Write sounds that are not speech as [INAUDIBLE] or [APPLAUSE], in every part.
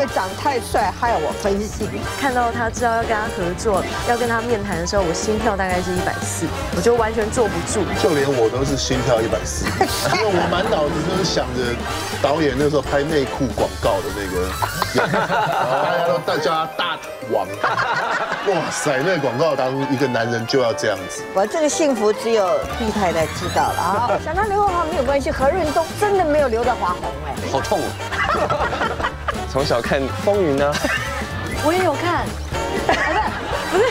为长太帅害我分心。看到他知道要跟他合作，要跟他面谈的时候，我心跳大概是一百四，我就完全坐不住。就连我都是心跳一百四，[LAUGHS] 因为我满脑子都是想着导演那时候拍内裤广告的那个，[LAUGHS] 然后大家都大家大王，哇塞，那个广告当一个男人就要这样子。我这个幸福只有 P 太太知道了啊。想到刘德华没有关系，何润东真的没有刘德华红哎。好痛哦！从小看《风云》呢，[LAUGHS] 我也有看，不是，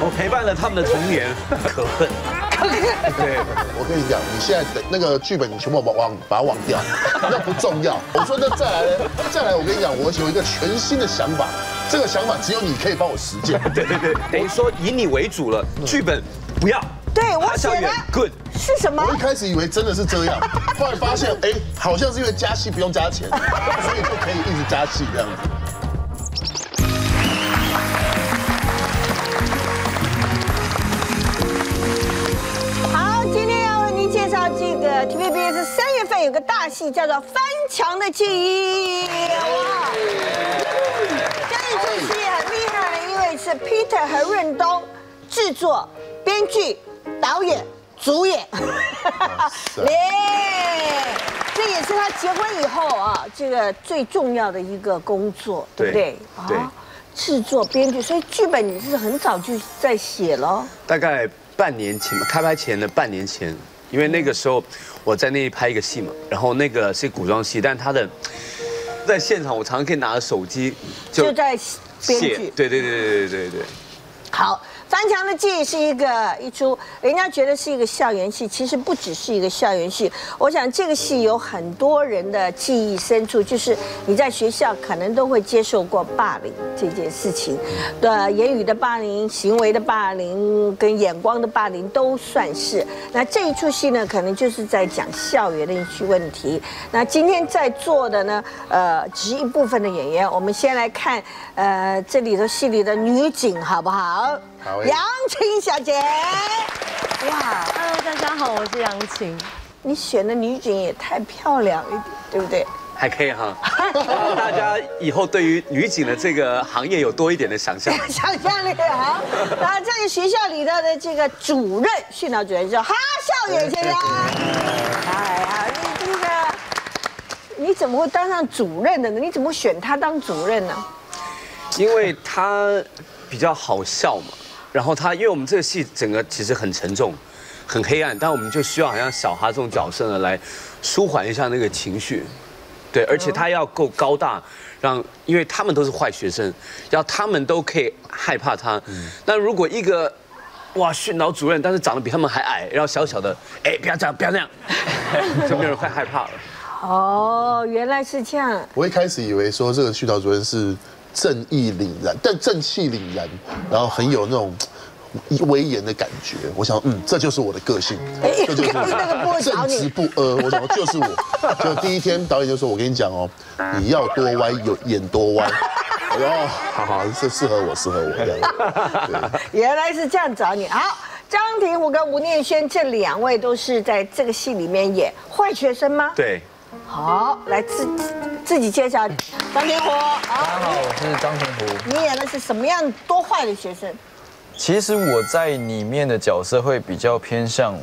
我陪伴了他们的童年，可恨。对，我跟你讲，你现在的那个剧本，你全部把忘，把它忘掉，[LAUGHS] 那不重要。我说那再来？再来，我跟你讲，我有一个全新的想法，这个想法只有你可以帮我实践。对 [LAUGHS] 对对，等于说以你为主了，剧本不要。对我写的 good 是什么？我一开始以为真的是这样，后来发现，哎，好像是因为加戏不用加钱，所以就可以一直加戏这样子。好，今天要为您介绍这个 TVBS 三月份有个大戏叫做《翻墙的记忆》。哇，这一出戏很厉害，因为是 Peter 和润东制作、编剧。导演、主演，耶！这也是他结婚以后啊，这个最重要的一个工作，对不对？对，制作、编剧，所以剧本你是很早就在写了。大概半年前，开拍前的半年前，因为那个时候我在那里拍一个戏嘛，然后那个是古装戏，但他的 [LAUGHS] 在现场，我常常可以拿着手机就在编剧，对对对对对对对。好。翻墙的记忆是一个一出，人家觉得是一个校园戏，其实不只是一个校园戏。我想这个戏有很多人的记忆深处，就是你在学校可能都会接受过霸凌这件事情，的言语的霸凌、行为的霸凌跟眼光的霸凌都算是。那这一出戏呢，可能就是在讲校园的一些问题。那今天在座的呢，呃，只一部分的演员。我们先来看，呃，这里头戏里的女警好不好？杨晴小姐，哇，Hello，大家好，我是杨晴。你选的女警也太漂亮一点，对不对？还可以哈，[LAUGHS] 大家以后对于女警的这个行业有多一点的想象。[LAUGHS] 想象力好。那这个学校里头的这个主任，训导主任叫哈笑远先生。哎呀，你这个你怎么会当上主任的呢？你怎么选他当主任呢？因为他比较好笑嘛。然后他，因为我们这个戏整个其实很沉重，很黑暗，但我们就需要好像小哈这种角色呢，来舒缓一下那个情绪，对，而且他要够高大，让因为他们都是坏学生，要他们都可以害怕他。那如果一个哇训导主任，但是长得比他们还矮，然后小小的，哎，不要这样，不要那样，[LAUGHS] 就没有人会害怕了。哦，原来是这样。我一开始以为说这个训导主任是。正义凛然，但正气凛然，然后很有那种威严的感觉。我想，嗯，这就是我的个性，这就是正直不阿。我想，就是我。就第一天导演就说：“我跟你讲哦，你要多歪，有演多歪。”然后，好好，是适合我，适合我这样。原来是这样找你。好，张庭虎跟吴念轩这两位都是在这个戏里面演坏学生吗？对。好，来自自己介绍，张天虎。大家好，我是张天虎。你演的是什么样多坏的学生？其实我在里面的角色会比较偏向，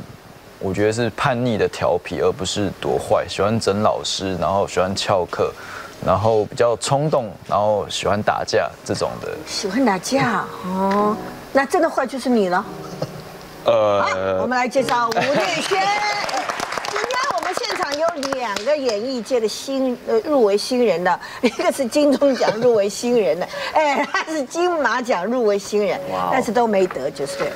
我觉得是叛逆的调皮，而不是多坏。喜欢整老师，然后喜欢翘课，然后比较冲动，然后喜欢打架这种的。喜欢打架哦，那真的坏就是你了。呃，我们来介绍吴念轩。现场有两个演艺界的新呃入围新人的，[LAUGHS] 一个是金钟奖入围新人的，[LAUGHS] 哎，他是金马奖入围新人，但是都没得，就是。[LAUGHS]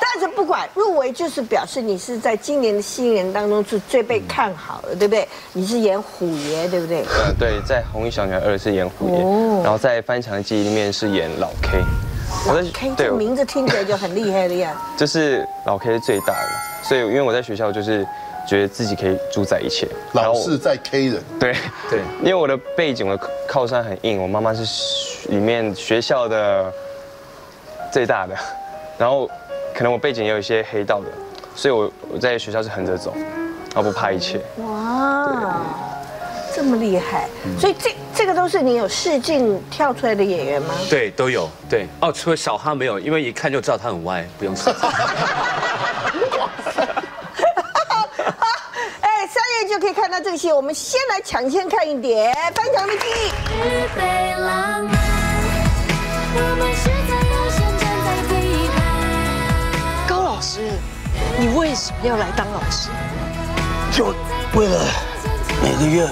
但是不管入围，就是表示你是在今年的新人当中是最被看好的，对不对？你是演虎爷，对不对？呃，对，在《红衣小女孩二》是演虎爷，然后在《翻墙记忆》里面是演老 K。老 K 这名字听起来就很厉害的呀。[LAUGHS] 就是老 K 是最大的。所以，因为我在学校就是觉得自己可以主宰一切，老是在 K 人。对对，因为我的背景，我的靠山很硬，我妈妈是里面学校的最大的，然后可能我背景也有一些黑道的，所以我我在学校是横着走，然后不怕一切。哇，这么厉害，所以这这个都是你有试镜跳出来的演员吗？对，都有。对，哦，除了小哈没有，因为一看就知道他很歪，不用试。[LAUGHS] 哎，三月就可以看到这些，我们先来抢先看一点《翻墙的记忆》。预备浪漫，我们是在优先站在第一排。高老师，你为什么要来当老师？就为了每个月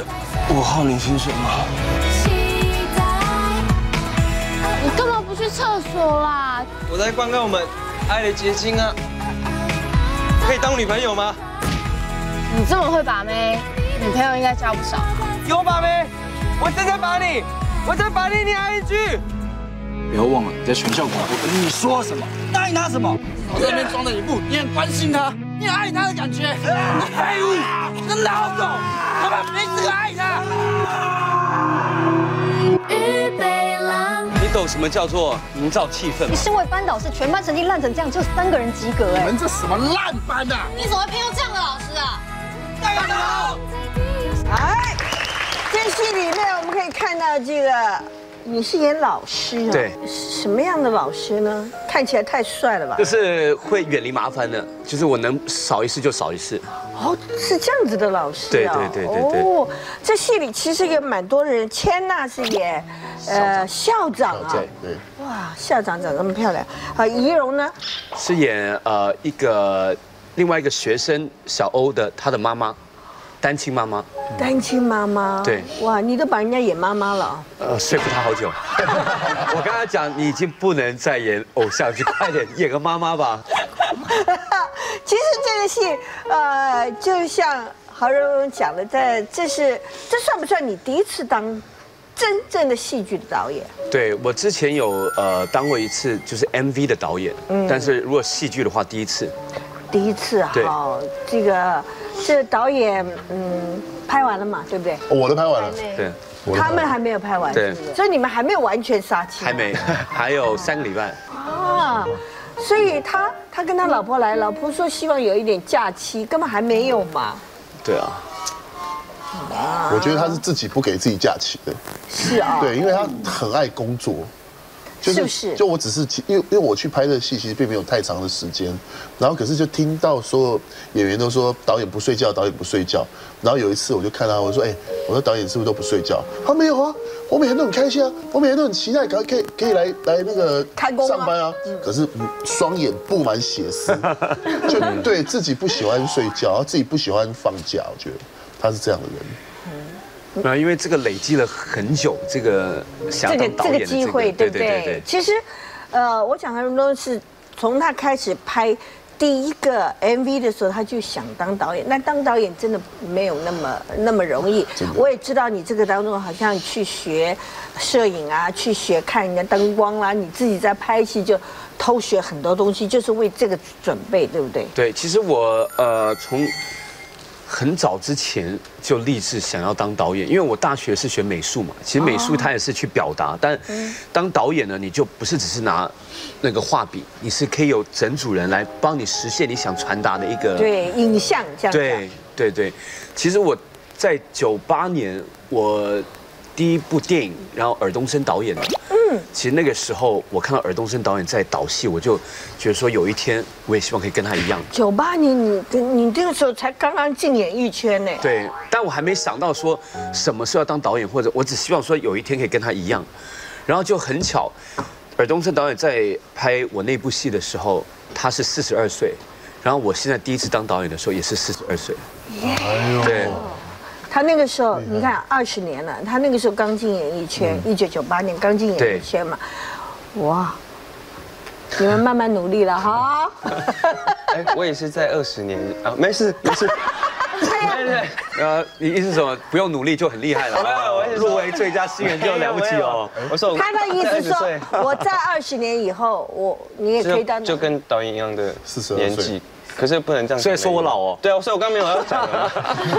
五号领薪水吗？期待你干嘛不去厕所啦？我在灌溉我们爱的结晶啊！可以当女朋友吗？你这么会把妹，女朋友应该交不少。有把妹？我正在把你，我在把你，你爱一句。不要忘了你在全校广播跟你说什么，答应他什么。我在那边装的一副你很关心他，你爱他的感觉。你废物，你个老狗，他妈没资格爱他。预。你懂什么叫做营造气氛你？身为班导师，全班成绩烂成这样，就三个人及格哎。你们这什么烂班啊！你怎么会聘用这样的老师啊？哎，这戏里面我们可以看到这个，你是演老师啊？对什么样的老师呢？看起来太帅了吧？就是会远离麻烦的，就是我能少一次就少一次。哦，是这样子的老师啊。对对对对对哦，这戏里其实有蛮多人，千娜是演呃校长啊。对对，哇，校长长这么漂亮啊！仪容呢？是演呃一个另外一个学生小欧的他的妈妈，单亲妈妈，单亲妈妈。对哇，你都把人家演妈妈了啊。呃说服他好久。[LAUGHS] 我跟他讲，你已经不能再演偶像剧，快点演个妈妈吧。[LAUGHS] 其实这个戏，呃，就像何荣荣讲的，在这是这算不算你第一次当真正的戏剧的导演？对我之前有呃当过一次就是 MV 的导演，嗯但是如果戏剧的话，第一次。第一次对好，这个这导演嗯拍完了嘛，对不对？我都拍完了，对，他们还没有拍完，对？所以你们还没有完全杀青，还没，还有三个礼拜。啊。所以他他跟他老婆来，老婆说希望有一点假期，根本还没有嘛。对啊，我觉得他是自己不给自己假期的，是啊，对，因为他很爱工作，是不是就我只是其因为因为我去拍这戏，其实并没有太长的时间，然后可是就听到所有演员都说导演不睡觉，导演不睡觉。然后有一次我就看他，我说哎，我说导演是不是都不睡觉？他没有啊，我每天都很开心啊，我每天都很期待，可可以可以来来那个开工啊上班啊。可是嗯双眼布满血丝，[LAUGHS] 就对自己不喜欢睡觉，自己不喜欢放假，我觉得他是这样的人。啊，因为这个累积了很久，这个想这个这当导演的个机会，对不对？其实，呃，我讲的都是从他开始拍第一个 MV 的时候，他就想当导演。那当导演真的没有那么那么容易。我也知道你这个当中好像去学摄影啊，去学看人家灯光啦、你自己在拍戏就偷学很多东西，就是为这个准备，对不对？对，其实我呃从很早之前就立志想要当导演，因为我大学是学美术嘛。其实美术它也是去表达，但当导演呢，你就不是只是拿那个画笔，你是可以有整组人来帮你实现你想传达的一个对，影像这样子。对对对，其实我在九八年我第一部电影，然后尔冬升导演的，嗯，其实那个时候我看到尔冬升导演在导戏，我就觉得说有一天我也希望可以跟他一样。九八年你你这个时候才刚刚进演艺圈呢。对，但我还没想到说什么时候要当导演，或者我只希望说有一天可以跟他一样。然后就很巧，尔冬升导演在拍我那部戏的时候，他是四十二岁，然后我现在第一次当导演的时候也是四十二岁。对，他那个时候，你看二十年了，他那个时候刚进演艺圈，一九九八年刚进演艺圈嘛，哇！你们慢慢努力了哈。[LAUGHS] 哎，我也是在二十年啊，没事没事。对 [LAUGHS] 对，呃，你意思是什么？不用努力就很厉害了？入围最佳新人就了不起哦。我说他的意思说，我在二十年以后，我你也可以当就就跟导演一样的42年纪，可是不能这样讲。所以说我老哦对啊，所以我刚没有要讲。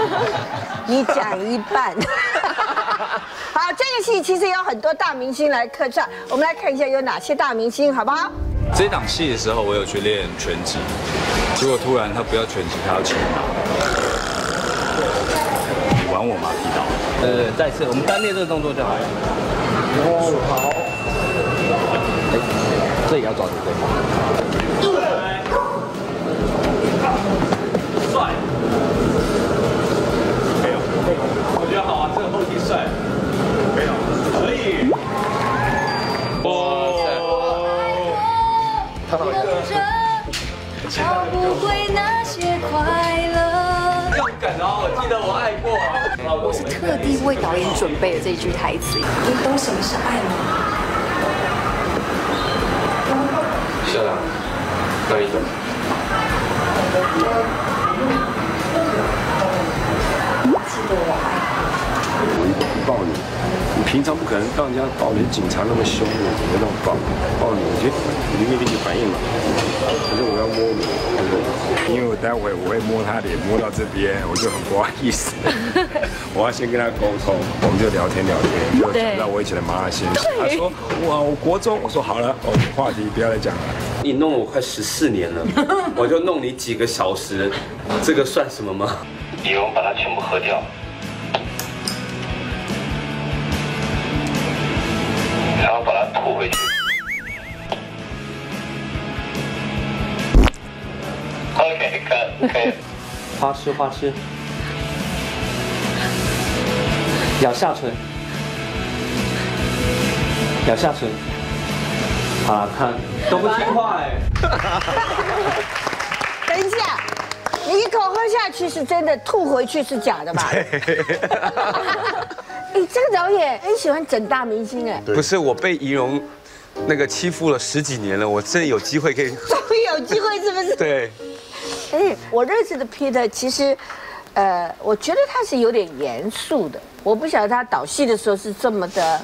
[LAUGHS] 你讲一半。[LAUGHS] 好，这个戏其实有很多大明星来客串，我们来看一下有哪些大明星，好不好？这档戏的时候，我有去练拳击，结果突然他不要拳击，他要拳打。你玩我吗？皮刀。对对对，再次我们单练这个动作就好了。哦，好。哎，这也要抓住对。[LAUGHS] 塞！看到一个。找不回那些快乐。勇敢哦，我记得我爱过。我是特地为导演准备的这句台词。你懂什么是爱吗？校长，那你懂？平常不可能让人家保你警察那么凶的，怎么那么抱？抱你，你就你立即反应嘛。可是我要摸你，对不对？因为我待会我会摸他脸，摸到这边我就很不好意思。[LAUGHS] 我要先跟他沟通，我们就聊天聊天，就讲到我以前的麻辣鲜师。他说哇，我国中，我说好了，哦，话题不要再讲了。你弄了我快十四年了，[LAUGHS] 我就弄你几个小时，这个算什么吗？你们把它全部喝掉，花痴花痴，咬下唇，咬下唇。好了，看都不听话哎。[LAUGHS] 等一下，你一口喝下去是真的，吐回去是假的吧？[LAUGHS] 哎，这个导演很喜欢整大明星哎，不是我被仪容那个欺负了十几年了，我真的有机会可以。终于有机会是不是？对，哎，我认识的 Peter 其实，呃，我觉得他是有点严肃的。我不晓得他导戏的时候是这么的，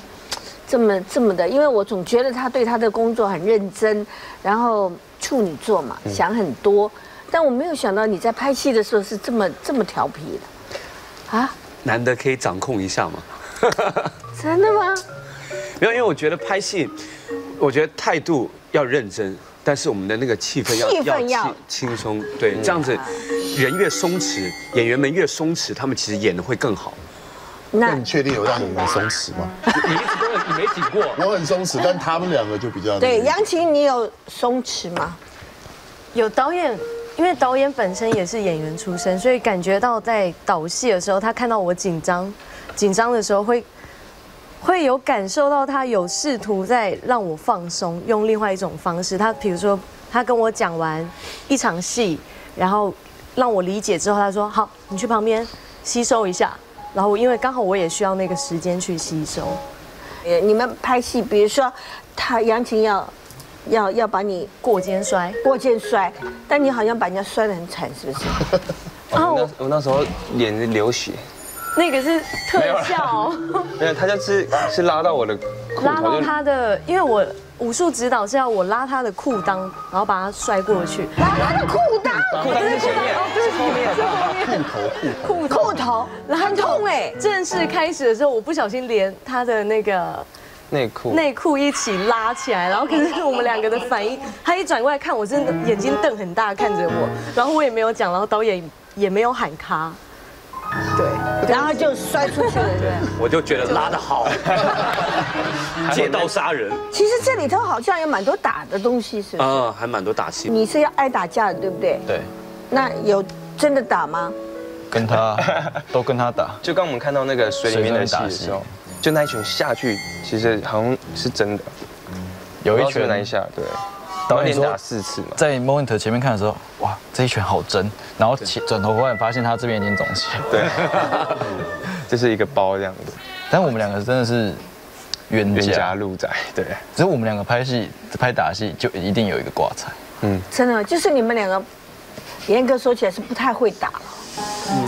这么这么的，因为我总觉得他对他的工作很认真，然后处女座嘛，想很多。但我没有想到你在拍戏的时候是这么这么调皮的，啊？难得可以掌控一下嘛。[LAUGHS] 真的吗？[LAUGHS] 没有，因为我觉得拍戏，我觉得态度要认真，但是我们的那个气氛要气氛要轻轻松，对，这样子人越松弛，演员们越松弛，他们其实演的会更好。那你确定有让你们松弛吗？你一直都你没紧过。[LAUGHS] 我很松弛，但他们两个就比较对，杨琴，你有松弛吗？有导演，因为导演本身也是演员出身，所以感觉到在导戏的时候，他看到我紧张，紧张的时候会会有感受到他有试图在让我放松，用另外一种方式。他比如说，他跟我讲完一场戏，然后让我理解之后，他说：“好，你去旁边吸收一下。”然后因为刚好我也需要那个时间去吸收。呃，你们拍戏，比如说他杨琴要要要把你过肩摔，过肩摔，但你好像把人家摔得很惨，是不是？哦，[LAUGHS] 我那我那时候脸流血，那个是特效，没有，他就是是拉到我的裤拉到他的，因为我武术指导是要我拉他的裤裆，然后把他摔过去。拉他的裤裆，裤裆是前面，对是后面。是后面。裤头裤头，很痛哎。正式开始的时候，我不小心连他的那个内裤。内裤一起拉起来，然后可是我们两个的反应，他一转过来看我，真的眼睛瞪很大看着我，然后我也没有讲，然后导演也没有喊卡，对，然后就摔出去了，对？我就觉得拉得好，[LAUGHS] 借刀杀人其实这里头好像有蛮多打的东西，是不是？啊，还蛮多打戏。你是要挨打架的，对不对？对，那有真的打吗？跟他 [LAUGHS] 都跟他打。就刚我们看到那个水里面的戏的时候，就那一群下去，其实好像是真的，有一我不知道是不是拳那一下，对，导演打四次嘛，在 monitor 前面看的时候，哇，这一拳好真，然后起转头忽然发现他这边已经肿起。来，对，[LAUGHS] 就是一个包这样子，但我们两个真的是冤冤家家，路窄，对，只是我们两个拍戏拍打戏就一定有一个挂彩，嗯，真的，就是你们两个，严格说起来是不太会打。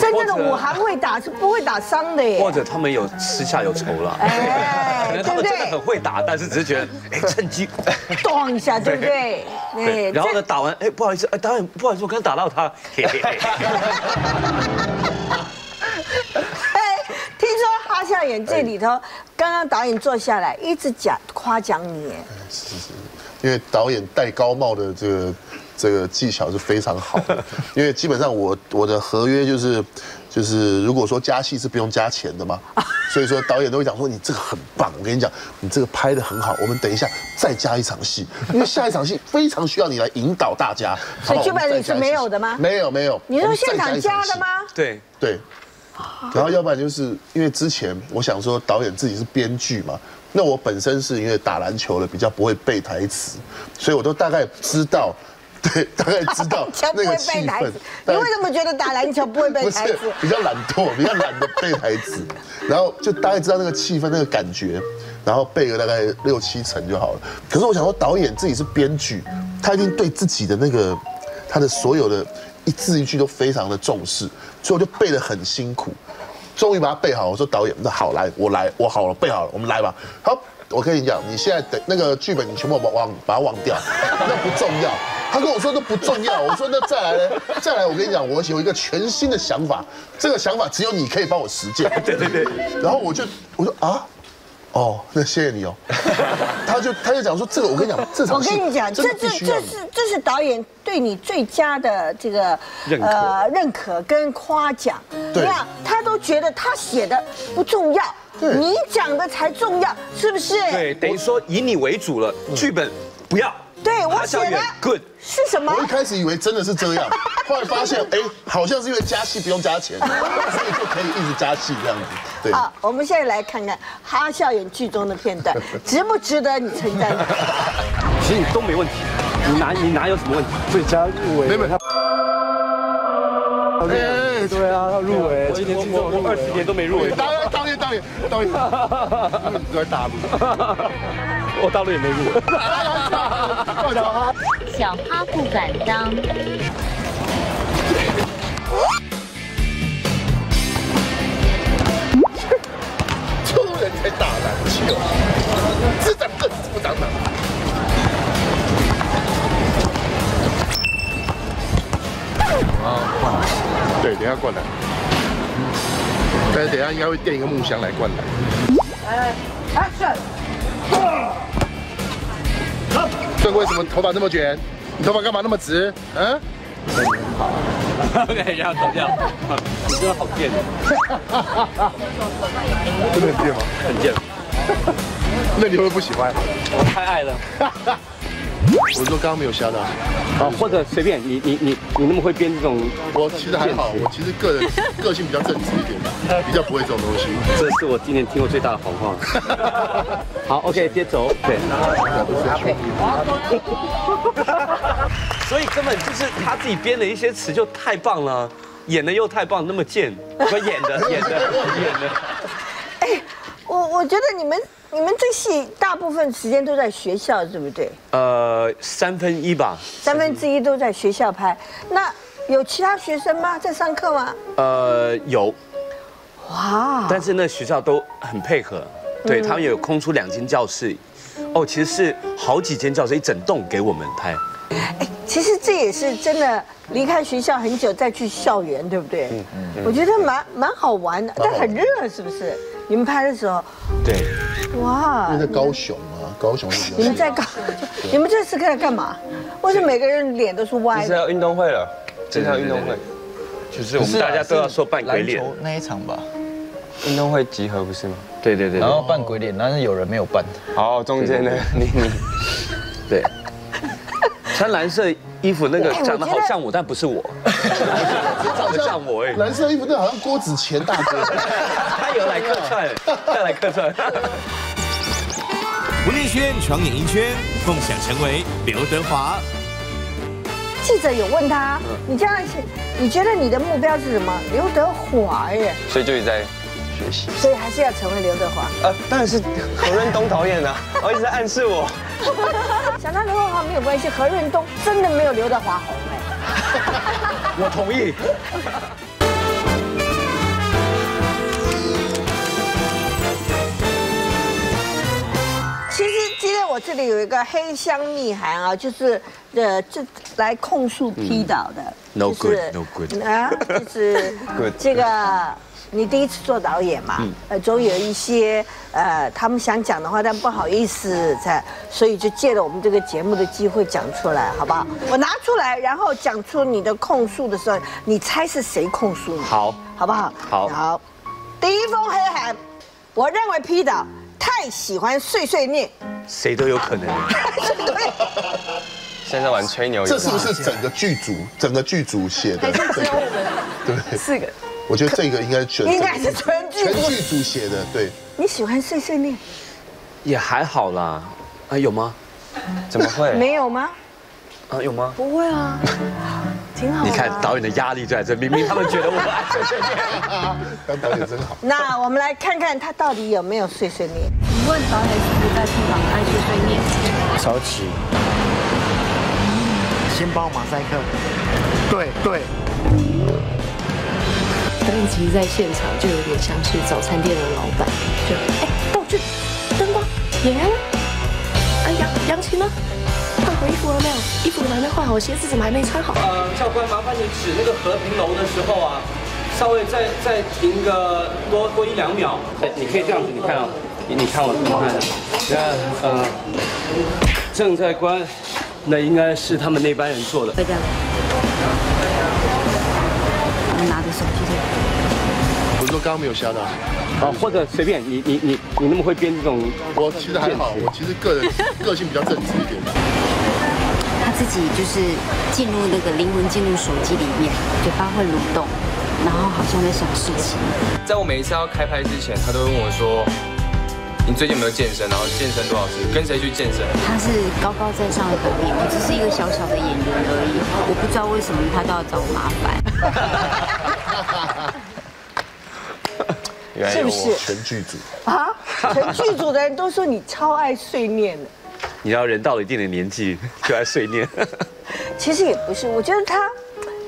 真正的武行会打是不会打伤的耶。或者他们有私下有仇了，哎 [LAUGHS] 可能他们真的很会打，但是只是觉得哎趁机 [LAUGHS] 咚一下，对不对？对，然后呢打完哎不好意思哎导演不好意思我刚刚打到他，嘿嘿嘿哎，听说哈笑演这里头，刚刚导演坐下来一直讲夸奖你，是是。因为导演戴高帽的这个这个技巧是非常好的，因为基本上我我的合约就是就是如果说加戏是不用加钱的嘛，所以说导演都会讲说你这个很棒，我跟你讲，你这个拍的很好，我们等一下再加一场戏，因为下一场戏非常需要你来引导大家。所以剧本里是没有的吗？没有没有，你我们再说现场加的吗？对对，然后要不然就是因为之前我想说导演自己是编剧嘛，那我本身是因为打篮球的比较不会背台词，所以我都大概知道，[LAUGHS] 对，大概知道 [LAUGHS] 那个气氛。[LAUGHS] 你为什么觉得打篮球不会背不是台词？比较懒惰，比较懒得背台词，然后就大概知道那个气氛、那个感觉，然后背个大概六七成就好了。可是我想说，导演自己是编剧，他一定对自己的那个他的所有的一字一句都非常的重视，所以我就背得很辛苦。终于把它背好，我说导演，那好来，我来，我好了，背好了，我们来吧。好，我跟你讲，你现在等那个剧本，你全部把忘把它忘掉，[LAUGHS] 那不重要。他跟我说那不重要，我说那再来呢？[LAUGHS] 再来，我跟你讲，我有一个全新的想法，这个想法只有你可以帮我实践。[LAUGHS] 对对对。然后我就我说啊，哦，那谢谢你哦。[LAUGHS] 他就他就讲说这个，我跟你讲，[LAUGHS] 这场我跟你讲，这这这是这是导演对你最佳的这个呃认可认可跟夸奖。对你看他都觉得他写的不重要，你讲的才重要，是不是？对，等于说以你为主了，剧本不要。对我写的 good。是什么？我一开始以为真的是这样，后来发现，哎，好像是因为加戏不用加钱，所以就可以一直加戏这样子。对，好，我们现在来看看《哈笑演》剧中的片段，值不值得你承担？[LAUGHS] 其实你都没问题，你哪你哪有什么问题？最佳入围，没有他。哎，对啊，他入围，今年金钟入围，二十年都没入围。导演，导演，导演，导演，[LAUGHS] 你在大陆，我大陆也没入。小哈不敢当。粗人才打篮球，自长笨，不长脑。啊，灌篮。对，等一下灌篮。但是等一下应该会垫一个木箱来灌篮。哎，Action！这为什么头发这么卷？你头发干嘛那么直？嗯？对，然后走掉。你真的好贱真的很贱吗？很贱。[LAUGHS] 那你会不会不喜欢？我太爱了。[LAUGHS] 我说刚刚没有吓到。啊，或者随便你你你你那么会编这种，我其实还好，我其实个人 [LAUGHS] 个性比较正直一点吧，比较不会这种东西。这是我今年听过最大的谎话。好，OK，接走。对。[LAUGHS] 所以根本就是他自己编的一些词就太棒了，演的又太棒，那么贱，不演的演的演的。哎，我我觉得你们你们这戏大部分时间都在学校，对不对？呃，三分一吧。三分之一都在学校拍。那有其他学生吗？在上课吗？呃，有，哇！但是那学校都很配合，对嗯他们有空出两间教室，哦，其实是好几间教室，一整栋给我们拍。其实这也是真的离开学校很久再去校园，对不对？我觉得蛮蛮好玩的，但很热，是不是？你们拍的时候，对，哇因为在高雄啊，高雄你们在干？[LAUGHS] 你们这次在干嘛？为什么每个人脸都是歪的？这是要运动会了，这是要运动会，就是我们大家都要说扮鬼脸那一场吧。运动会集合不是吗？对对对然后扮鬼脸，但是有人没有扮。好，中间的你你，对，穿蓝色衣服那个长得好像我，但不是我，长得像我哎，蓝色衣服，那好像郭子乾大哥。他有来客串，他来客串。吴丽轩闯演艺圈，梦想成为刘德华。记者有问他，你这样写，你觉得你的目标是什么？刘德华耶，所以就一直在学习。所以还是要成为刘德华。呃，当然是何润东导演啊，我，[LAUGHS] 一直在暗示我。[LAUGHS] 想当刘德华没有关系，何润东真的没有刘德华红哎。[LAUGHS] 我同意。其实今天我这里有一个黑箱密函啊，就是呃，这来控诉批导的。No good, no good 啊，就是 Good 这个你第一次做导演嘛，呃，总有一些呃他们想讲的话，但不好意思才，所以就借了我们这个节目的机会讲出来，好不好？我拿出来，然后讲出你的控诉的时候，你猜是谁控诉你？好，好不好？好好，第一封黑函，我认为 P 导太喜欢碎碎念，谁都有可能。[LAUGHS] 现在在玩吹牛，这是不是整个剧组整个剧组写的？还是只有我们对，四个？我觉得这个应该全应该是全剧组全剧组写的，对。你喜欢碎碎念？也还好啦，啊有吗？怎么会？[LAUGHS] 没有吗？啊有吗？不会啊，挺好。你看导演的压力就在这，明明他们觉得我爱碎碎念。当导演真好。那我们来看看他到底有没有碎碎念。你问导演是不是在厨房爱碎碎念？早起，先帮我马赛克。对对，其实在现场就有点像是早餐店的老板，就哎道具、灯光、演员呢？啊杨杨琴呢？换好衣服了没有？衣服还没换好，鞋子怎么还没穿好？呃，教官，麻烦你指那个和平楼的时候啊，稍微再再停个多多一两秒。哎，你可以这样子，你看啊，你你看我，怎么看，你看，呃，正在关，那应该是他们那班人做的。再这样。拿着手机在。我说刚刚没有吓到，啊，或者随便你你你你那么会编这种，我其实还好，我其实个人个性比较正直一点。他自己就是进入那个灵魂进入手机里面，嘴巴会蠕动，然后好像在想事情。在我每一次要开拍之前，他都会问我说：“你最近有没有健身？然后健身多少次？跟谁去健身？”他是高高在上的导演，我只是一个小小的演员而已，我不知道为什么他都要找我麻烦。是不是全剧组啊？全剧组的人都说你超爱碎念的。你要人到了一定的年纪 [LAUGHS] 就爱碎念。[LAUGHS] 其实也不是，我觉得他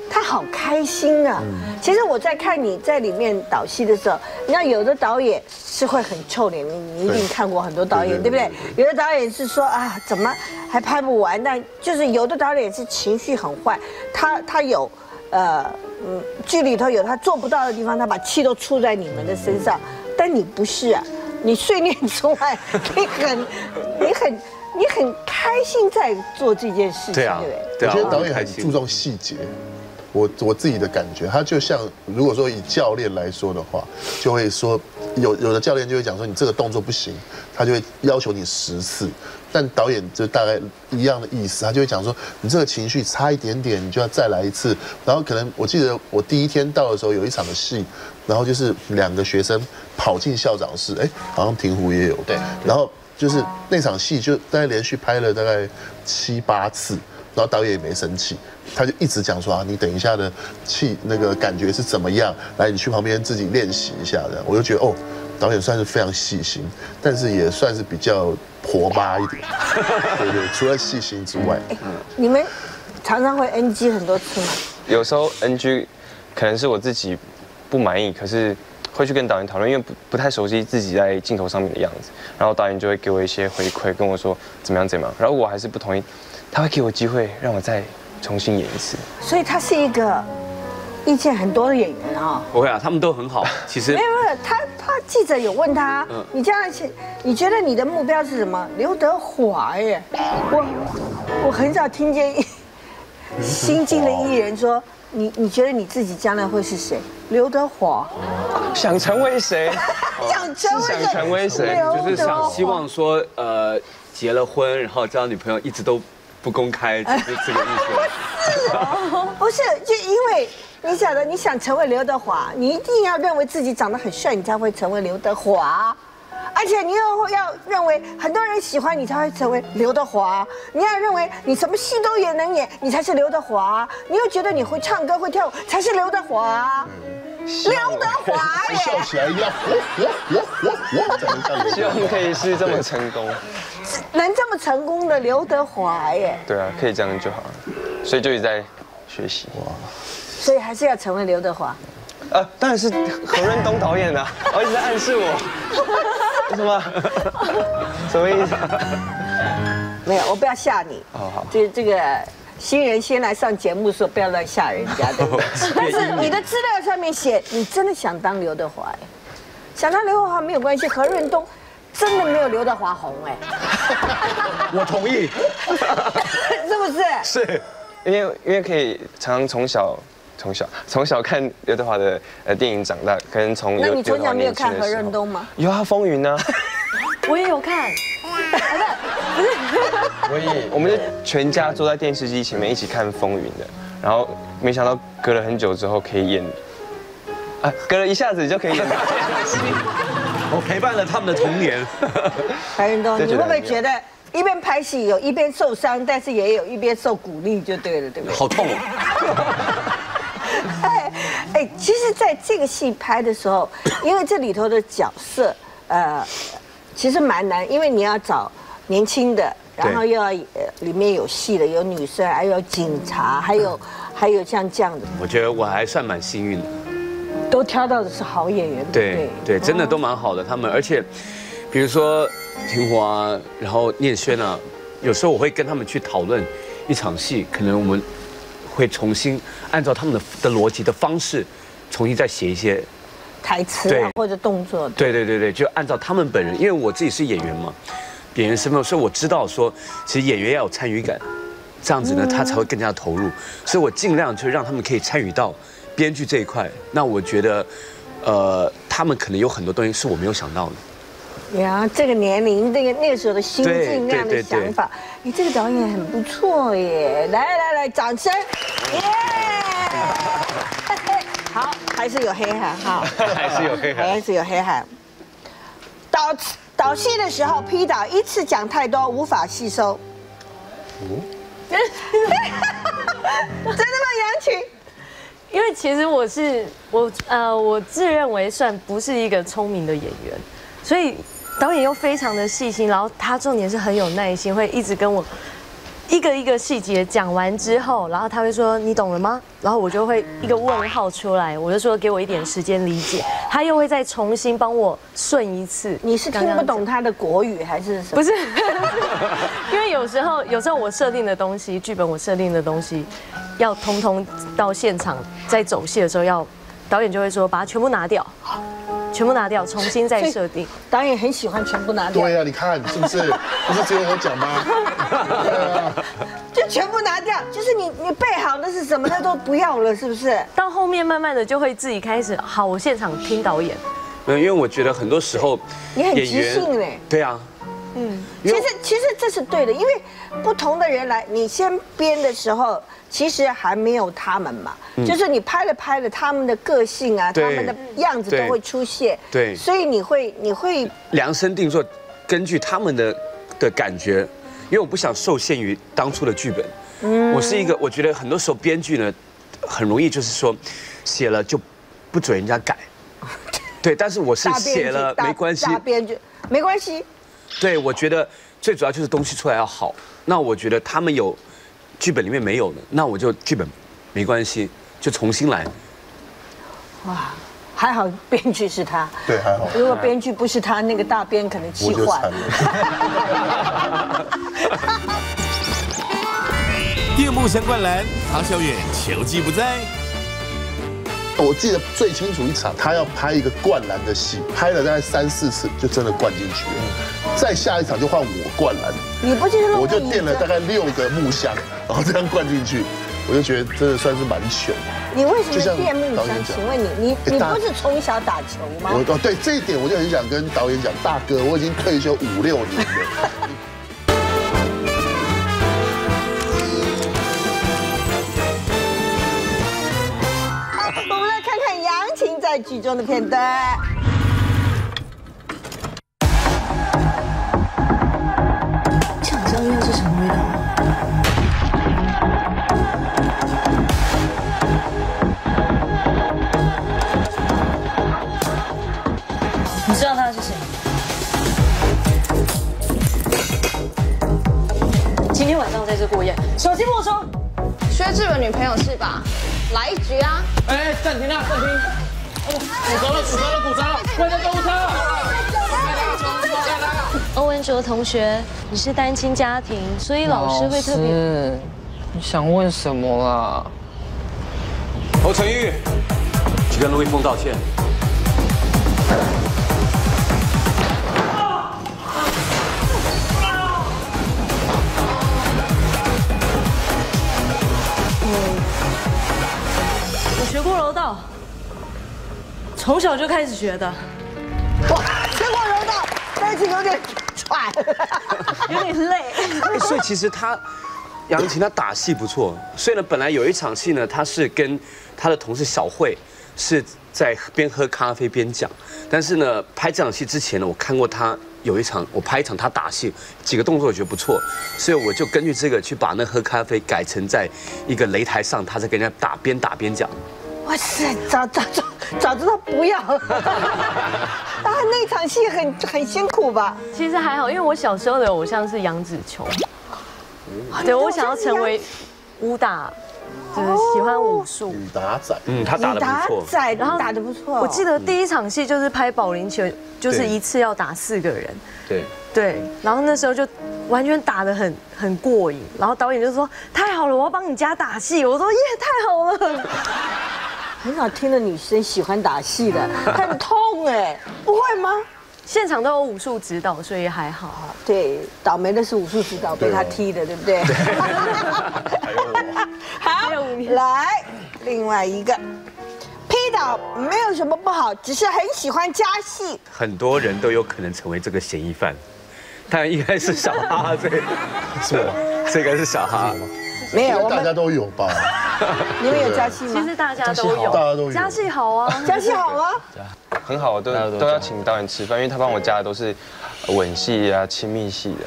他好开心啊。其实我在看你在里面导戏的时候，你知道有的导演是会很臭脸，你你一定看过很多导演，对不对？有的导演是说啊，怎么还拍不完？但就是有的导演是情绪很坏，他他有呃嗯剧里头有他做不到的地方，他把气都出在你们的身上。但你不是啊，你碎念出来，你很你很你很开心在做这件事情，对不对？我觉得导演很注重细节。我我自己的感觉，他就像如果说以教练来说的话，就会说有有的教练就会讲说你这个动作不行，他就会要求你十次。但导演就大概一样的意思，他就会讲说你这个情绪差一点点，你就要再来一次。然后可能我记得我第一天到的时候有一场的戏，然后就是两个学生跑进校长室，哎，好像亭湖也有对，然后就是那场戏就大概连续拍了大概七八次。然后导演也没生气，他就一直讲说啊，你等一下的气那个感觉是怎么样？来，你去旁边自己练习一下的。我就觉得哦，导演算是非常细心，但是也算是比较婆妈一点。[LAUGHS] 对对，除了细心之外，你们常常会 NG 很多次吗？有时候 NG 可能是我自己不满意，可是会去跟导演讨论，因为不不太熟悉自己在镜头上面的样子，然后导演就会给我一些回馈，跟我说怎么样怎么样，然后我还是不同意。他会给我机会，让我再重新演一次。所以他是一个意见很多的演员啊。不会啊，他们都很好。[LAUGHS] 其实没有没有，他他记者有问他，你这样去，你觉得你的目标是什么？刘德华耶，我我很少听见新进的艺人说，你你觉得你自己将来会是谁？刘德华。想成为谁？[LAUGHS] 想成为想成为谁？就是想希望说，呃，结了婚，然后交女朋友一直都。不公开，就是这个意思。[LAUGHS] 不是，就因为你晓得，你想成为刘德华，你一定要认为自己长得很帅，你才会成为刘德华。而且你又要认为很多人喜欢你，才会成为刘德华。你要认为你什么戏都也能演，你才是刘德华。你又觉得你会唱歌会跳舞，才是刘德华。刘德华耶！笑起来要活活活活活，希望可以是这么成功。能这么成功的刘德华耶？对啊，可以这样就好了，所以就一直在学习哇。所以还是要成为刘德华。呃，当然是何润东导演的，我，[LAUGHS] 一直在暗示我。什么？[LAUGHS] 什么意思？没有，我不要吓你。哦好。这这个新人先来上节目的时候，不要乱吓人家，对不对？[LAUGHS] 但是你的资料上面写，你真的想当刘德华？想当刘德华没有关系，何润东。真的没有刘德华红哎，[LAUGHS] 我同意，[LAUGHS] 是不是？是，因为因为可以常常从小从小从小看刘德华的呃电影长大，跟从那你从小没有看何润东吗？有啊，风云呢？[LAUGHS] 我也有看，我也，我们是全家坐在电视机前面一起看《风云》的，然后没想到隔了很久之后可以演，啊，隔了一下子就可以演。我陪伴了他们的童年。[LAUGHS] 白云东，你会不会觉得一边拍戏有一边受伤，但是也有一边受鼓励就对了，对不对？好痛啊！[LAUGHS] 哎哎，其实在这个戏拍的时候，因为这里头的角色，呃，其实蛮难，因为你要找年轻的，然后又要呃里面有戏的，有女生，还有警察，还有还有像这样的，我觉得我还算蛮幸运的。都挑到的是好演员，对对对？真的都蛮好的。他们，而且比如说庭华，然后念轩啊，有时候我会跟他们去讨论一场戏，可能我们会重新按照他们的的逻辑的方式，重新再写一些。台词啊或者动作，对对对对，就按照他们本人，因为我自己是演员嘛，演员身份，所以我知道说，其实演员要有参与感，这样子呢，他才会更加投入。所以我尽量就让他们可以参与到编剧这一块。那我觉得，呃，他们可能有很多东西是我没有想到的。呀，这个年龄，那个那个时候的心境，那样的想法，你这个导演很不错耶！来来来，掌声！耶！好，还是有黑汉哈，还是有黑汉还是有黑汉。导导戏的时候，批导一次讲太多，无法吸收。[LAUGHS] 真的吗，杨晴？因为其实我是我呃，我自认为算不是一个聪明的演员，所以导演又非常的细心，然后他重点是很有耐心，会一直跟我一个一个细节讲完之后，然后他会说你懂了吗？然后我就会一个问号出来，我就说给我一点时间理解，他又会再重新帮我顺一次。你是听不懂他的国语还是什么？不是，[LAUGHS] 因为有时候有时候我设定的东西，剧本我设定的东西，要通通到现场在走戏的时候要，导演就会说把它全部拿掉，全部拿掉，重新再设定。导演很喜欢全部拿掉，对呀、你看是不是？[LAUGHS] 不是只有我讲吗？对啊，就全部拿掉，就是你你备好的是什么，那都不要了，是不是？到后面慢慢的就会自己开始，好，我现场听导演。没有，因为我觉得很多时候你很即兴嘞。对啊，嗯，其实其实这是对的，因为不同的人来，你先编的时候，其实还没有他们嘛，嗯。就是你拍了拍了，他们的个性啊，他对们的样子都对。会出现，对。所以你会你会量身定做，根据他们的的感觉，因为我不想受限于当初的剧本。嗯。我是一个，我觉得很多时候编剧呢，很容易就是说，写了就不准人家改。[LAUGHS] 对，但是我是写了大没关系，大编剧没关系，对，我觉得最主要就是东西出来要好。那我觉得他们有剧本里面没有的，那我就剧本没关系，就重新来。哇，还好编剧是他，对，还好。如果编剧不是他，那个大编可能气坏惨。了。[LAUGHS] 夜幕相关栏，唐小远球技不在。我记得最清楚一场，他要拍一个灌篮的戏，拍了大概三四次，就真的灌进去了。再下一场就换我灌篮，你不就是我就垫了大概六个木箱，然后这样灌进去，我就觉得真的算是蛮糗。你为什么电木箱？请问你，你你不是从小打球吗？我哦，对这一点我就很想跟导演讲，大哥，我已经退休五六年了。[LAUGHS] 剧中的片段。酱香又是什么味道？你知道他是谁？今天晚上在这过夜，手机没收。薛志文女朋友是吧？来一局啊！哎，暂停啊，暂停！哦，骨折了，骨折了，骨折了！快叫救护车！欧文卓同学，你是单亲家庭，所以老师会特别。你想问什么啦？侯成玉，去跟陆一峰道歉。学过柔道，从小就开始学的，哇，学过柔道，但是有点喘，有点累。[LAUGHS] 所以其实他杨琴他打戏不错，所以呢，本来有一场戏呢，他是跟他的同事小慧是在边喝咖啡边讲，但是呢，拍这场戏之前呢，我看过他有一场，我拍一场他打戏，几个动作我觉得不错，所以我就根据这个去把那喝咖啡改成在一个擂台上，他在跟人家打边打边讲。哇塞，早早早早知道不要了。[LAUGHS] 啊，那场戏很很辛苦吧？其实还好，因为我小时候的偶像是杨紫琼，对我想要成为武打，就是喜欢武术。武打仔，嗯，他打的不错。仔，然后打的不错。我记得第一场戏就是拍保龄球，就是一次要打四个人。对。对，然后那时候就完全打得很很过瘾，然后导演就说太好了，我要帮你加打戏。我说耶，太好了。很少听到女生喜欢打戏的，[LAUGHS] 很痛哎，不会吗？现场都有武术指导，所以还好。对，倒霉的是武术指导被他踢的，对不对？[LAUGHS] 还有我。好，来另外一个，P 导没有什么不好，只是很喜欢加戏。很多人都有可能成为这个嫌疑犯，但应该是小哈这个，[LAUGHS] 是吧？这个是小哈。没有，大家都有吧？[LAUGHS] 你们有加戏吗？其实大家都有，大家都有加戏好啊，[LAUGHS] 加戏好啊，很好，都都要请导演吃饭，因为他帮我加的都是吻戏啊、亲密戏的。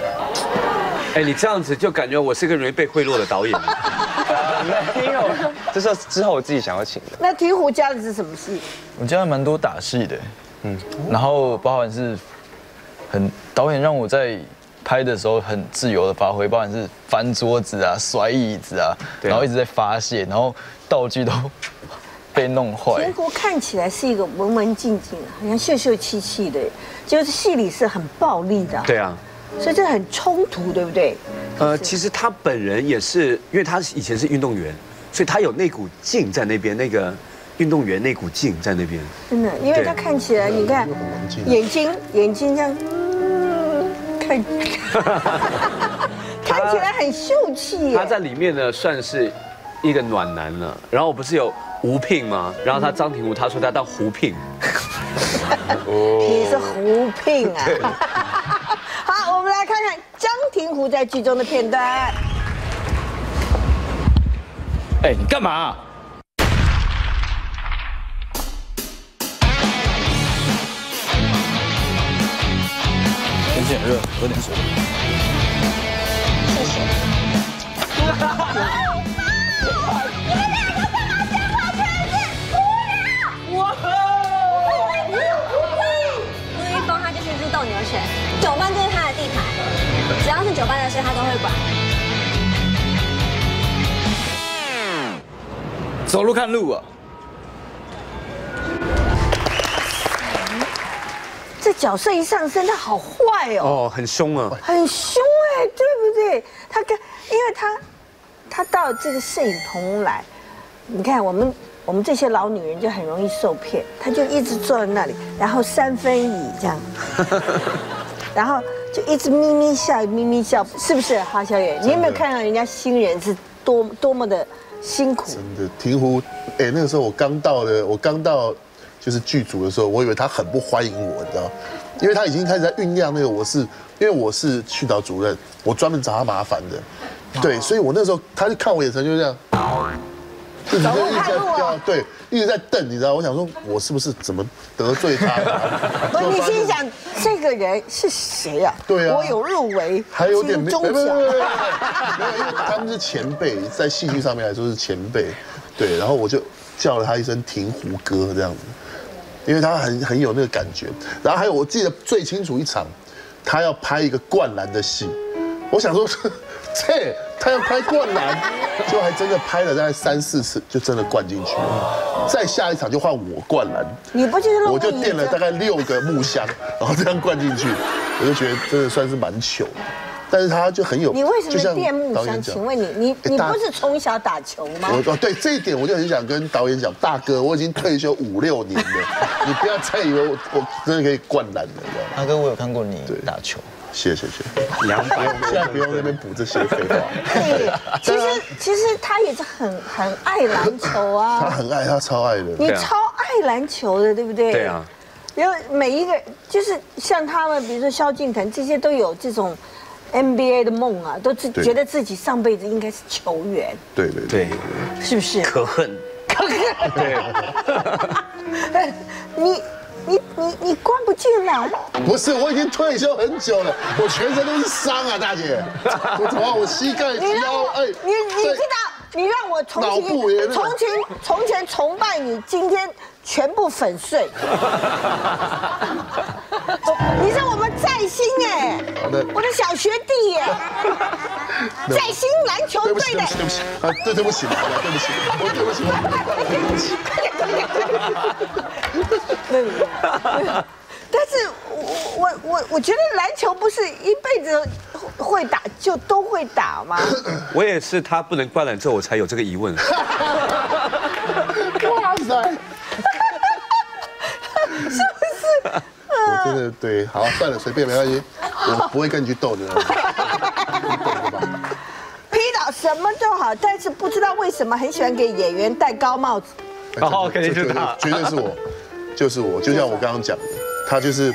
哎，你这样子就感觉我是个容易被贿赂的导演。[LAUGHS] 没有，这是之后我自己想要请的。那醍醐加的是什么戏？我加了蛮多打戏的，嗯，然后包含是很导演让我在。拍的时候很自由的发挥，不管是翻桌子啊、摔椅子啊，然后一直在发泄，然后道具都被弄坏。结果看起来是一个文文静静，好像秀秀气气的，就是戏里是很暴力的。对啊，所以这很冲突，对不对？呃，其实他本人也是，因为他以前是运动员，所以他有那股劲在那边，那个运动员那股劲在那边。真的，因为他看起来，你看眼睛眼睛这样。看，[LAUGHS] 看起来很秀气。他在里面呢，算是一个暖男了。然后我不是有吴聘吗？然后他张庭湖，他说他当胡聘。[LAUGHS] 你是胡聘啊？[LAUGHS] 好，我们来看看张庭湖在剧中的片段。哎，你干嘛？天很热，喝！点水。谢谢。你们两个干嘛讲话全是无聊？我陆一峰他就是一只斗牛犬，九班就是他的地盘，只要是九班的事他都会管。走路看路啊。这角色一上身，他好坏哦，哦，很凶啊，很凶哎，对不对？他跟，因为他，他到这个摄影棚来，你看我们我们这些老女人就很容易受骗，他就一直坐在那里，然后三分椅这样，[LAUGHS] 然后就一直咪咪笑，咪咪笑，是不是？哈小远，你有没有看到人家新人是多多么的辛苦？真的，庭湖，哎，那个时候我刚到的，我刚到。就是剧组的时候，我以为他很不欢迎我，你知道，因为他已经开始在酝酿那个我是，因为我是训导主任，我专门找他麻烦的，对，所以我那时候他就看我眼神就这样，一直在掉，对，一直在瞪，你知道，我想说我是不是怎么得罪他？[LAUGHS] 不，你心想这个人是谁呀？对啊，我有入围，还有点中奖，没有，因为他们是前辈，在戏剧上面来说是前辈，对，然后我就叫了他一声庭湖哥这样子。因为他很很有那个感觉，然后还有我记得最清楚一场，他要拍一个灌篮的戏，我想说，[LAUGHS] 切，他要拍灌篮，[LAUGHS] 就还真的拍了大概三四次，就真的灌进去了。再下一场就换我灌篮，你不就是我就垫了大概六个木箱，然后这样灌进去，我就觉得真的算是蛮糗。但是他就很有，你为什么电木箱？请问你，你你不是从小打球吗？我哦，对这一点我就很想跟导演讲，大哥，我已经退休五六年了，你不要再以为我我真的可以灌篮了，大哥，我有看过你打球，谢谢谢。两百现在不用那边补这些废话。[LAUGHS] 对，其实其实他也是很很爱篮球啊 [LAUGHS] 他啊，很爱，他超爱的。你超爱篮球的，对不对？对啊。因为每一个就是像他们，比如说萧敬腾这些都有这种 NBA 的梦啊，都自觉得自己上辈子应该是球员，对对对，是不是？可恨。可恨对。[LAUGHS] 你你你你关不进来。不是，我已经退休很久了，我全身都是伤啊，大姐。我怎么，我膝盖、腰哎，你你知道，你让我重脑部也新从前从前崇拜你，今天全部粉碎。[LAUGHS] 你是我们在兴哎，我的小学弟耶，在兴篮球对不起，队的对不起，对不起，啊，对，对不起，对不起，我对不起，[LAUGHS] 对不起。[LAUGHS] 但是我我我我觉得篮球不是一辈子会打就都会打吗？[COUGHS] 我也是他不能灌篮之后，我才有这个疑问。[LAUGHS] 哇塞！是不是？我真的对，好，算了，随便没关系，我不会跟你去斗的。皮导什么都好，但是不知道为什么很喜欢给演员戴高帽子。哦肯定就是他绝对是我，就是我，就像我刚刚讲的，他就是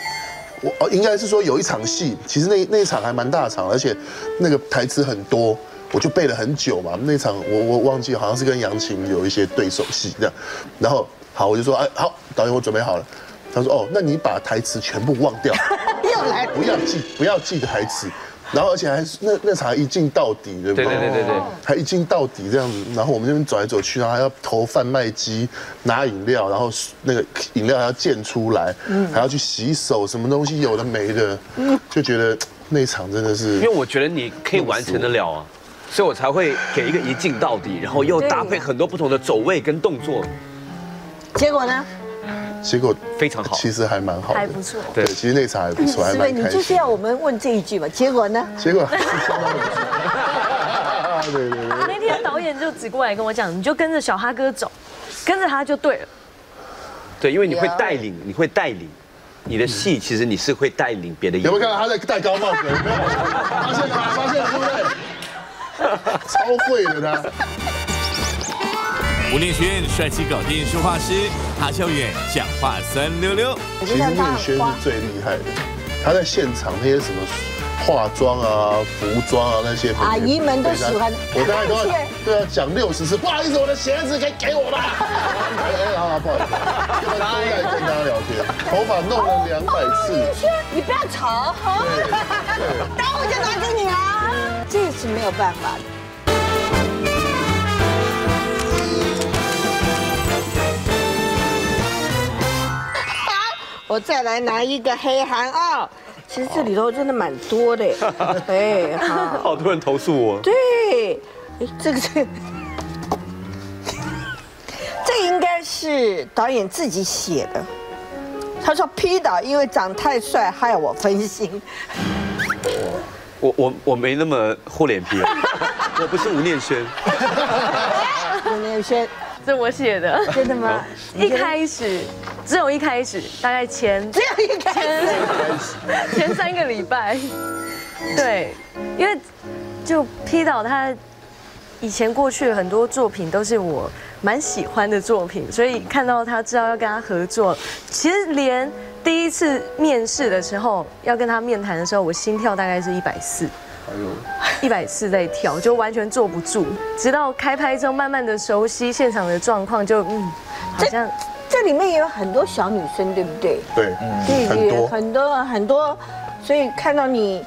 我，哦，应该是说有一场戏，其实那那一场还蛮大场，而且那个台词很多，我就背了很久嘛。那场我我忘记好像是跟杨琴有一些对手戏这样，然后好我就说哎好，导演我准备好了。他说哦，那你把台词全部忘掉，[LAUGHS] 又来不要记不要记台词。然后而且还是那那场还一镜到底，对不对？对对对对对还一镜到底这样子，然后我们这边走来走去，然后还要投贩卖机拿饮料，然后那个饮料还要溅出来，还要去洗手，什么东西有的没的，就觉得那场真的是因为我觉得你可以完成得了啊，所以我才会给一个一镜到底，然后又搭配很多不同的走位跟动作。结果呢？结果非常好，其实还蛮好的，还不错对，其实那场还不错，还蛮开心。就是要我们问这一句嘛？结果呢？结果是相当不错。对对对。那天导演就只过来跟我讲，你就跟着小哈哥走，跟着他就对了。对，因为你会带领，你会带领。你的戏其实你是会带领别的演员。有没有看到他在戴高帽子？有没有发现了吗？发现了对不对？超会的他。吴念轩帅气搞定说话师，哈孝远讲话三溜溜。其实念轩是最厉害的，他在现场那些什么化妆啊、服装啊那些，阿姨们都喜欢我大概都要 [LAUGHS] 对啊讲六十次，不好意思，我的鞋子可以给我吗？哎，好好，不好意思，都在跟大家聊天，头发弄了两百次。你不要吵，好，待会 [LAUGHS] 就拿给你啊，这是没有办法的。我再来拿一个黑韩哦，其实这里头真的蛮多的，[LAUGHS] 哎，好，多人投诉我。对，哎这个这个，这应该是导演自己写的。他说 P 导因为长太帅害我分心，我我我没那么厚脸皮，啊 [LAUGHS] 我不是吴念轩。吴念轩，这我写的，真的吗？一开始只有一开始，大概前只有一开始，前三个礼拜，对，因为就 P 导他以前过去很多作品都是我蛮喜欢的作品，所以看到他知道要跟他合作，其实连第一次面试的时候要跟他面谈的时候，我心跳大概是一百四。一百次在跳，就完全坐不住。直到开拍之后，慢慢的熟悉现场的状况，就嗯，好像这里面也有很多小女生，对不对？对，对对，很多很多很多，所以看到你，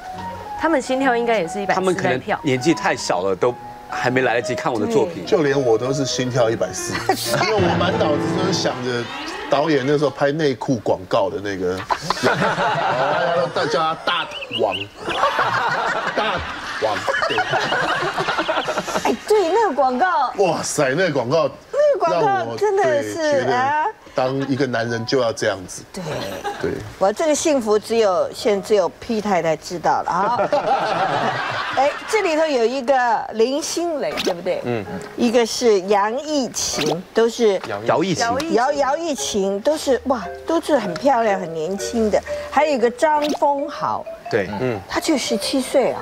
他们心跳应该也是一百他们可能年纪太小了，都还没来得及看我的作品。就连我都是心跳一百四，[LAUGHS] 因为我满脑子都是想着导演那时候拍内裤广告的那个，大家都大王，大王，对，哎，对，那个广告，哇塞，那个广告，那个广让我告真的是啊，当一个男人就要这样子。对，对，我这个幸福只有现在只有 P 太太知道了啊。[LAUGHS] 哎，这里头有一个林心蕾，对不对？嗯，一个是杨逸晴，都是姚逸晴姚姚逸晴都是哇，都是很漂亮、很年轻的。还有一个张丰豪，对，嗯，他就十七岁啊。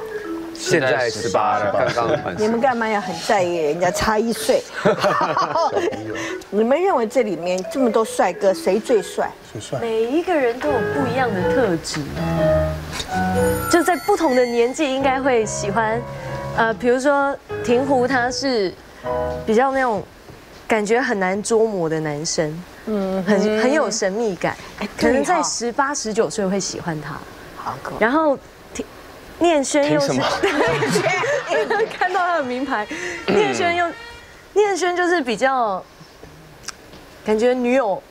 现在十八了，刚刚满你们干嘛要很在意人家差一岁？你们认为这里面这么多帅哥，谁最帅？最帅。每一个人都有不一样的特质，就在不同的年纪应该会喜欢，呃，比如说庭湖他是比较那种感觉很难捉摸的男生，嗯，很很有神秘感，可能在十八十九岁会喜欢他，好然后庭念轩又是凭什么看到他的名牌，念轩又念轩就是比较感觉女友。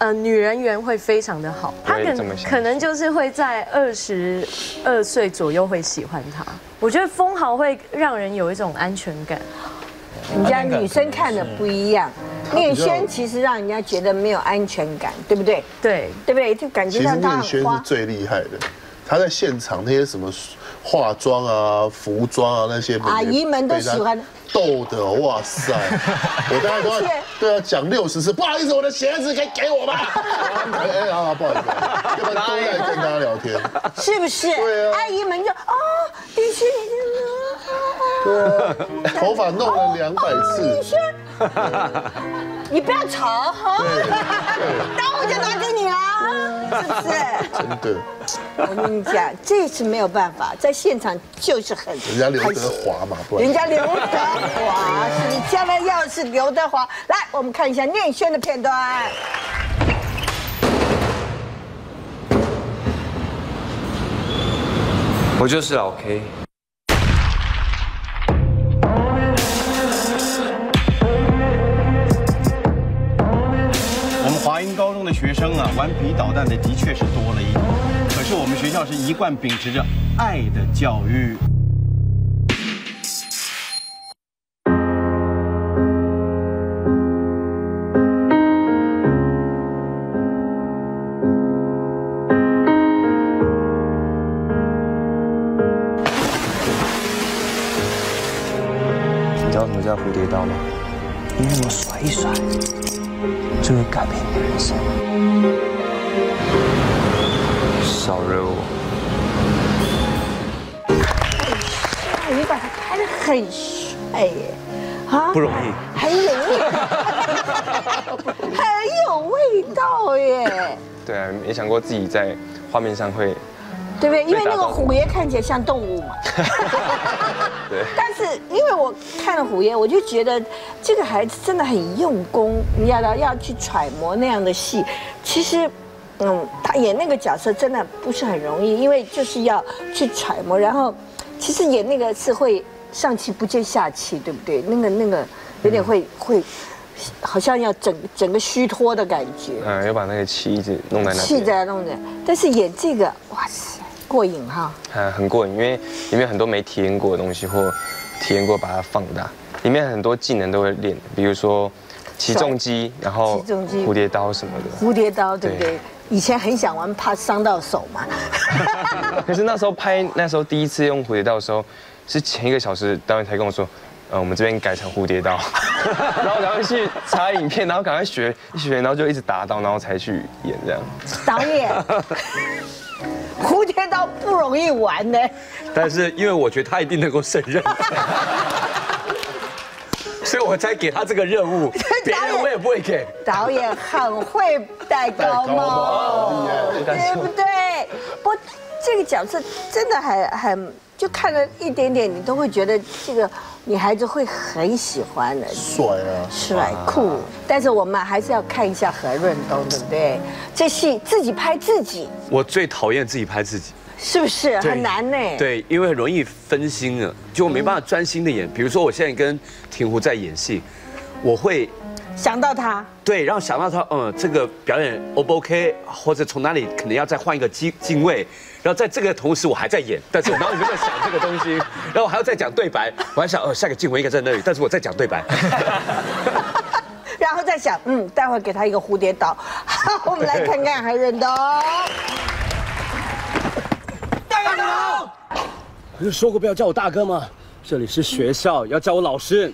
呃，女人缘会非常的好，他可可能就是会在二十二岁左右会喜欢他。我觉得封豪会让人有一种安全感，人家女生看的不一样。念轩其实让人家觉得没有安全感，对不对？对，对不对？就感觉其实到他念轩是。最厉害的，他在现场那些什么化妆啊、服装啊那些，阿姨们都喜欢逗的，哇塞！[LAUGHS] 我大概都要对啊讲六十次，不好意思，我的鞋子可以给我吗？[LAUGHS] 哎哎啊，不好意思，要不然都在跟大家聊天。是不是？对啊阿姨们就哦，必须你对啊，[LAUGHS] 头发弄了两百次。你不要吵哈，当我就拿给你啦，是不是？真的，我跟你讲，这次没有办法，在现场就是很人家刘德华嘛，不然人家刘德华是你将来要是刘德华，来，我们看一下念轩的片段。我就是老 K。高中的学生啊，顽皮捣蛋的的确是多了一点，可是我们学校是一贯秉持着爱的教育。你知道什么叫蝴蝶刀吗？你让我甩一甩，就会改变你的人生。少惹我。你把他拍的很帅耶，啊不容易。很有味，[LAUGHS] 很有味道耶，对啊，没想过自己在画面上会，对不对？因为那个虎爷看起来像动物嘛。[LAUGHS] 对。但是因为我看了虎爷，我就觉得这个孩子真的很用功，你要要去揣摩那样的戏，其实。嗯，他演那个角色真的不是很容易，因为就是要去揣摩，然后其实演那个是会上气不接下气，对不对？那个那个有点会会，好像要整整个虚脱的感觉，嗯，要把那个气一直弄在那气，在弄着。但是演这个，哇塞，过瘾哈！嗯，很过瘾，因为里面很多没体验过的东西或体验过，把它放大。里面很多技能都会练，比如说起重机，然后起重机蝴蝶刀什么的。蝴蝶刀，对不对对？以前很想玩，怕伤到手嘛。[LAUGHS] 可是那时候拍，那时候第一次用蝴蝶刀的时候，是前一个小时导演才跟我说，呃，我们这边改成蝴蝶刀，[LAUGHS] 然后赶快去查影片，然后赶快学一学，然后就一直打到，然后才去演这样。导演，[LAUGHS] [LAUGHS] 蝴蝶刀不容易玩呢。[LAUGHS] 但是因为我觉得他一定能够胜任，[LAUGHS] 所以我才给他这个任务，别人我也不会给。导演很会戴高帽，对不对？不，这个角色真的很很，就看了一点点，你都会觉得这个女孩子会很喜欢的，帅啊，帅酷。但是我们还是要看一下何润东，对不对？这戏自己拍自己，我最讨厌自己拍自己，是不是很难呢？，对，因为很容易分心了，就我没办法专心的演。比如说我现在跟庭湖在演戏，我会想到他，对，然后想到他，嗯，这个表演 O 不 OK，或者从哪里可能要再换一个机镜位，然后在这个同时我还在演，但是我脑里就在想这个东西，[LAUGHS] 然后我还要再讲对白，我还想，哦，下个镜位应该在那里，但是我在讲对白，[LAUGHS] 然后再想，嗯，待会儿给他一个蝴蝶刀。好，[LAUGHS] 我们来看看何润东。大哥好。不是说过不要叫我大哥吗？这里是学校，要叫我老师。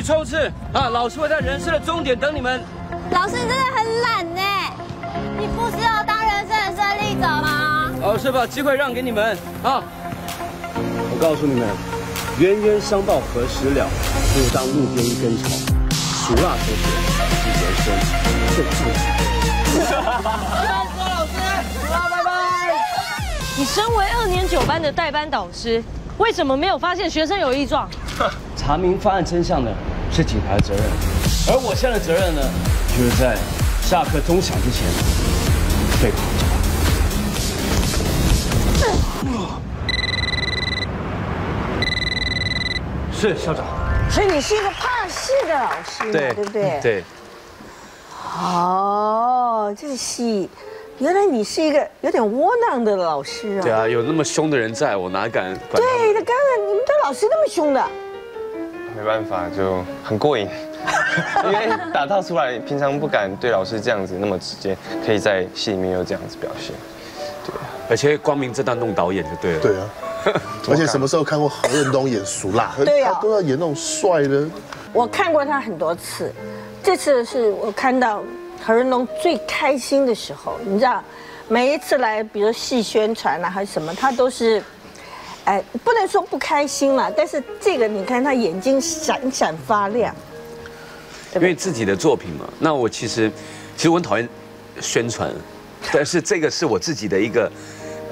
学们继续冲刺啊！老师会在人生的终点等你们。老师你真的很懒呢，你不知道当人生的胜利者吗？老师把机会让给你们啊！我告诉你们，冤冤相报何时了？不如当路边一根草，熟辣同学是人生最重要老师，拜拜。你身为二年九班的代班导师，为什么没有发现学生有异状？查明发案真相的是警察的责任，而我现在的责任呢，就是在下课钟响之前对好家。是校长。所以你是一个怕事的老师嘛，对不对？对。哦，这个戏，原来你是一个有点窝囊的老师啊。对啊，有那么凶的人在，我哪敢管？对，那刚刚你们的老师那么凶的。没办法，就很过瘾，[LAUGHS] 因为打套出来，平常不敢对老师这样子那么直接，可以在戏里面又这样子表现。对，而且光明正大弄导演就对了。对啊，[LAUGHS] 而且什么时候看过何润东演熟辣？对啊他都要演那种帅的。我看过他很多次，这次是我看到何润东最开心的时候。你知道，每一次来，比如戏宣传啊，还是什么，他都是，哎，不能说不开心了，但是这个你看他眼睛闪闪发亮。因为自己的作品嘛，那我其实其实我很讨厌宣传，但是这个是我自己的一个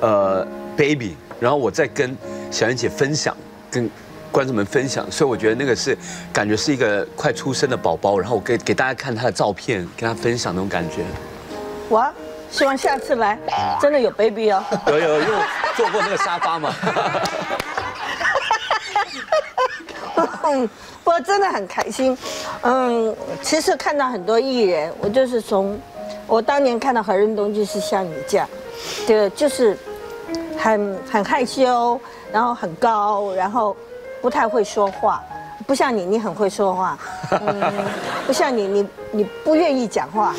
呃 baby，然后我在跟小燕姐分享，跟观众们分享，所以我觉得那个是感觉是一个快出生的宝宝，然后我给给大家看他的照片，跟他分享那种感觉。哇，希望下次来真的有 baby 哦。有有有坐过那个沙发嘛？嗯，我真的很开心。嗯，其实看到很多艺人，我就是从我当年看到何润东就是像你这样，对，就是很很害羞，然后很高，然后不太会说话，不像你，你很会说话。嗯，[LAUGHS] 不像你，你你不愿意讲话，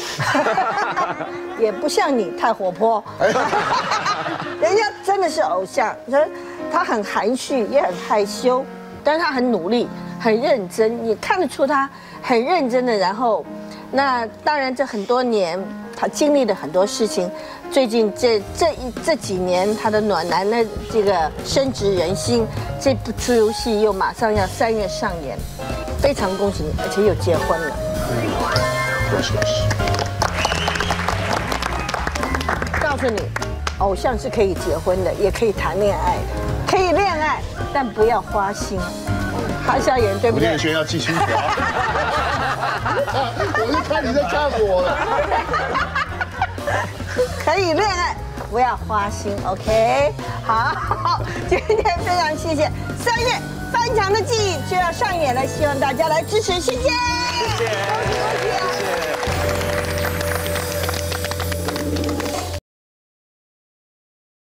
[LAUGHS] 也不像你太活泼。[LAUGHS] 人家真的是偶像，他他很含蓄，也很害羞，但是他很努力，很认真，你看得出他很认真的。然后，那当然这很多年他经历了很多事情，最近这这一这几年他的暖男的这个深植人心，这部出游戏又马上要三月上演，非常恭喜你，而且又结婚了。告诉你，偶像是可以结婚的，也可以谈恋爱的，可以恋爱，但不要花心。哈小妍对不对？吴建轩要记清楚！[LAUGHS] 我是看你在看我了。[LAUGHS] 可以恋爱，不要花心，OK？好，好今天非常谢谢三月翻墙的记忆就要上演了，希望大家来支持，谢谢，谢谢，恭喜恭喜。